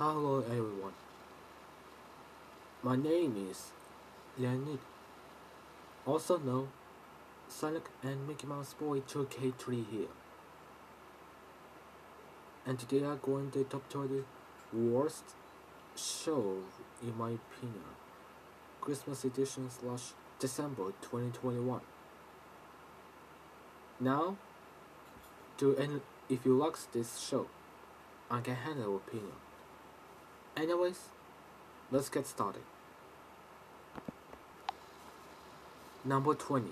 Hello everyone. My name is Leonid, also known Sonic and Mickey Mouse Boy 2K3 here. And today I'm going to talk to the worst show in my opinion. Christmas edition slash December 2021. Now, and if you like this show, I can handle opinion. Anyways, let's get started. Number 20.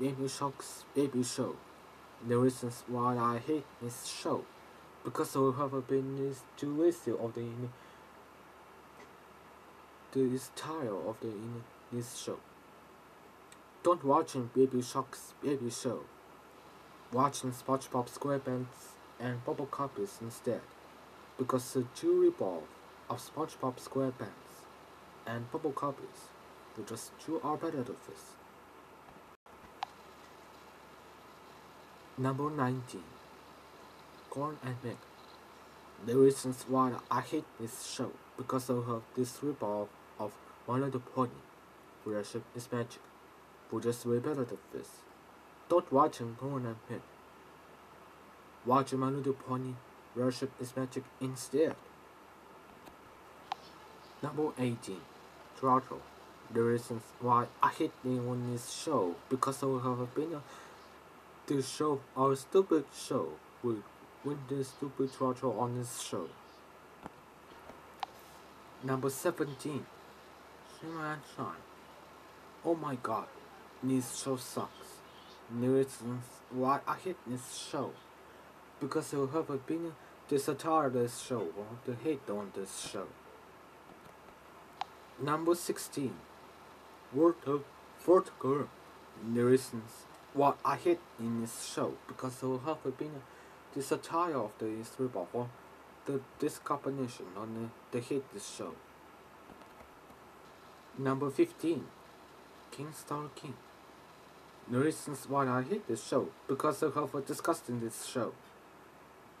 Baby Shark's Baby Show. The reasons why I hate this show. Because I have been is too lazy of the the style of the in this show. Don't watching Baby Shark's Baby Show. Watching SpongeBob SquarePants and Bubble Guppies instead. Because the jury ball of SpongeBob SquarePants and Bubble Guppies were just two alternatives. Number 19 Corn and Milk. The reasons why I hate this show because of this ripoff of One Little Pony. Friendship is magic. Who just repetitive Don't watch Corn and Milk. Watch My Little Pony. Worship is magic instead. Number 18. Throttle. The reasons why I hate being on this show because I will have a, the show our stupid show with win the stupid throttle on this show. Number 17. Shimmer Shine. Oh my god, this show sucks. The reasons why I hate this show because I have been the satire this show or the hate on this show. Number 16. Word of Fourth Girl. The reasons why I hate in this show because I have been uh, the satire of the strip or uh, the this combination on uh, the, the hate this show. Number 15. King Star King. The reasons why I hate this show because I have discussed in this show.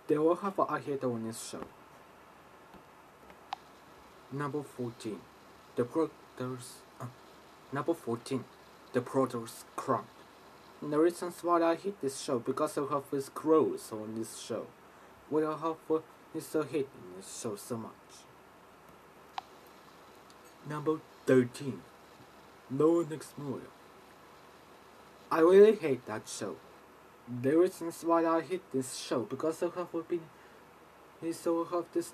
They will have a I hate on this show. Number 14. The Brothers. Uh, number 14. The Brothers Grunt. The reasons why I hate this show because have his growth on this show. Why I have uh, Mr. hate this show so much. Number 13. No Next Movie. I really hate that show. The reasons why I hate this show because I have been he so have this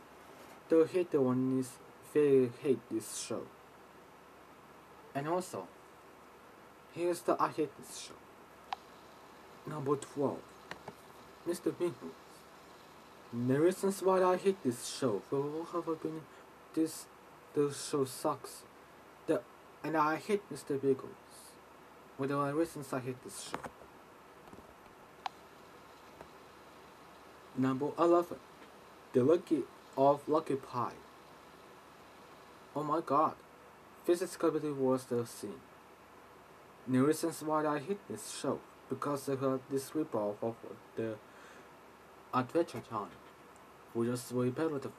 the one is very hate this show. And also here's the I hate this show. Number twelve. Mr. Pickles. The reasons why I hate this show for have been this the show sucks. The and I hate Mr. Pickles. With the reasons I hate this show? Number 11. The Lucky of Lucky Pie. Oh my god. Physics comedy was the scene. The reasons why I hate this show because I heard uh, this ripoff of the Adventure Time, which is repetitive.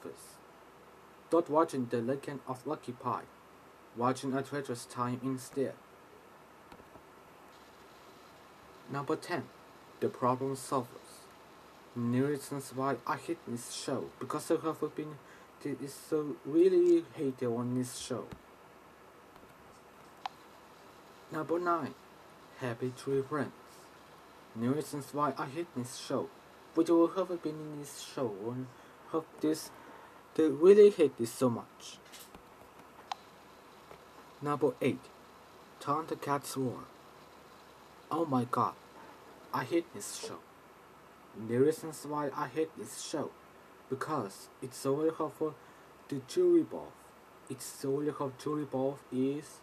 Not watching the Legend of Lucky Pie, watching Adventure Time instead. Number 10. The Problem Solvers. The reasons why I hate this show because I have been is so really hated on this show. Number 9. Happy Tree Friends. The reasons why I hate this show, which will have been in this show and have this they really hate this so much. Number 8. Thundercats Roar. Oh my god, I hate this show. The reasons why I hate this show, because it's only for the jury ball. It's so only how jury ball is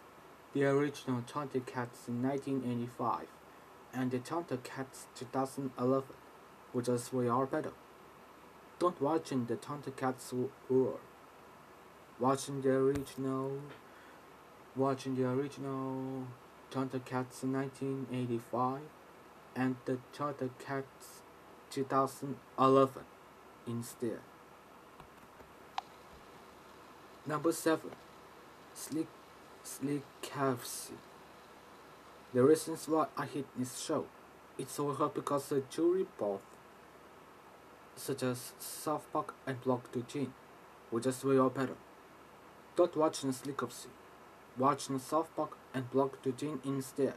the original Thundercats in 1985 and the Thundercats 2011, which is way are better. Don't watching the Thundercats Roar. Watching the original, watching the original Thundercats in 1985 and the Thundercats 2011 instead. Number 7. Slick, Slick KFC. The reasons why I hate this show. It's all because the jury both, such as South Park and Block 13, were just way all better. Don't watch Slick KFC. Watch South Park and Block 13 instead.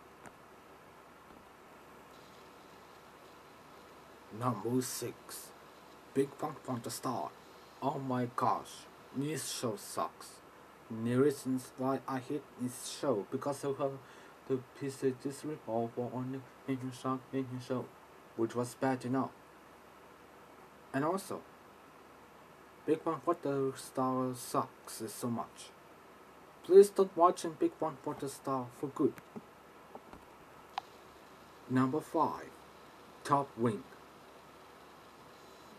Number 6. Big Bang from the start. Oh my gosh, this show sucks. The reasons why I hate this show because of her the pieces this revolve on the Asian Shark Asian show, which was bad enough. And also, Big Bang for the Star sucks so much. Please stop watching Big Bang for the Star for good. Number 5. Top Wing.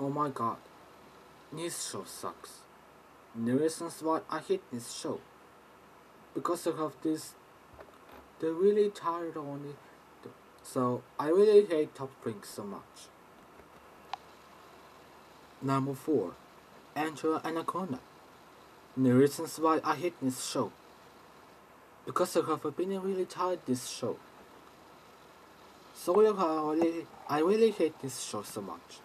Oh my god, this show sucks. The reasons why I hate this show. Because I have this, they're really tired on it. So I really hate Top Wing so much. Number 4. Angela Anaconda. The reasons why I hate this show. Because I have been really tired this show. So I really, I really hate this show so much.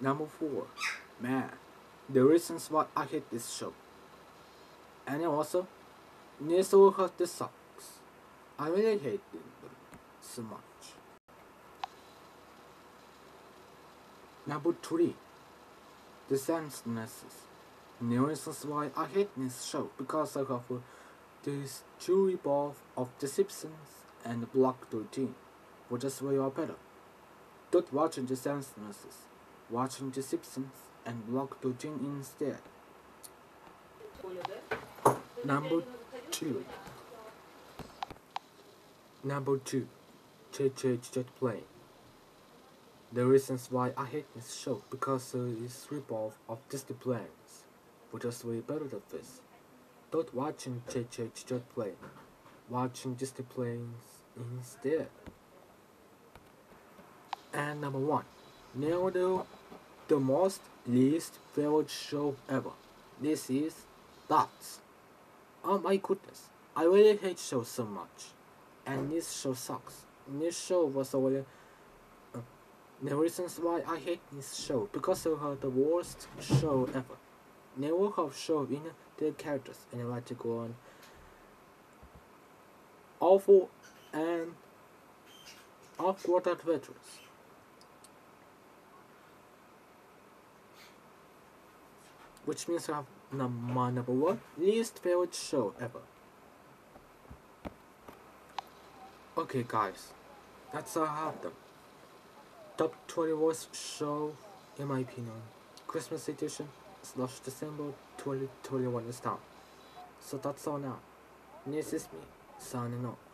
Number 4. Man, the reasons why I hate this show. And also, this hurt the sucks. I really hate them so much. Number 3. The Senselessness. The reasons why I hate this show because I have this jury both of The Simpsons and Block 13, which is way better. Don't watch The Senselessness watching The Simpsons and Block 13 instead. Number 2 Number 2 JJ Jet Plane The reasons why I hate this show because uh, it's ripoff of Disney planes, which is way better than this. Don't watching Jet Plane, watching Disney planes instead. And number 1 Leonardo the most least favorite show ever. This is Dots. Oh my goodness, I really hate shows so much. And this show sucks. This show was already uh, the reasons why I hate this show because of her the worst show ever. Never have show in the characters and I like to go on awful and awkward adventures. Which means I have my number one least favorite show ever. Okay guys, that's all I have them. Top 20 worst show in my opinion. Christmas edition slash December 2021 is done. So that's all now. This is me, signing off.